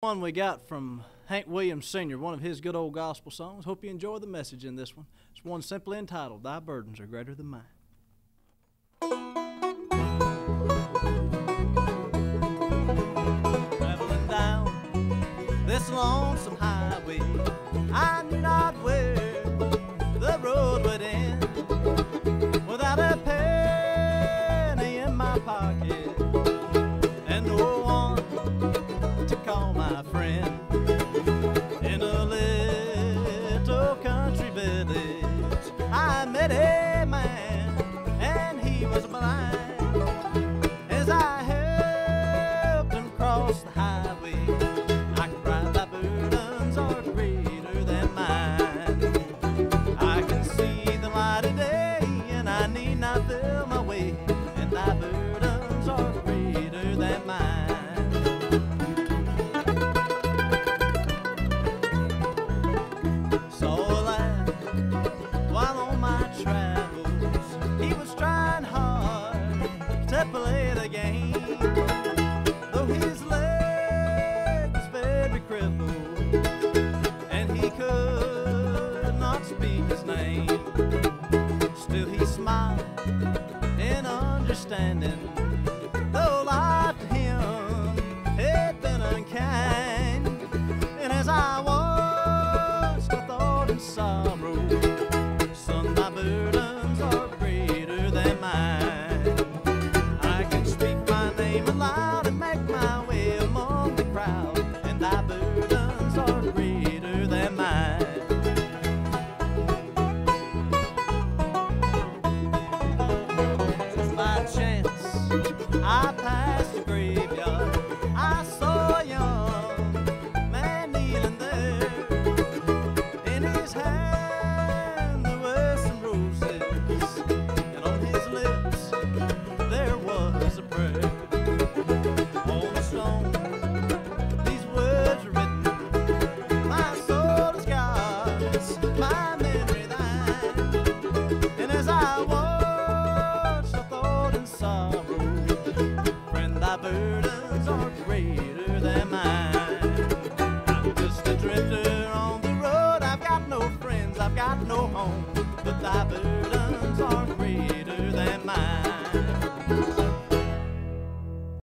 One we got from Hank Williams Sr., one of his good old gospel songs. Hope you enjoy the message in this one. It's one simply entitled, Thy Burdens Are Greater Than Mine. Traveling down this lonesome highway, I knew not where the road would end without a penny in my pocket friend. In a little country village, I met a travels, he was trying hard to play the game, though his leg was very crippled and he could not speak his name. Still he smiled in understanding, though life to him had been unkind. And as I I are greater than mine. I'm just a drifter on the road. I've got no friends, I've got no home, but burdens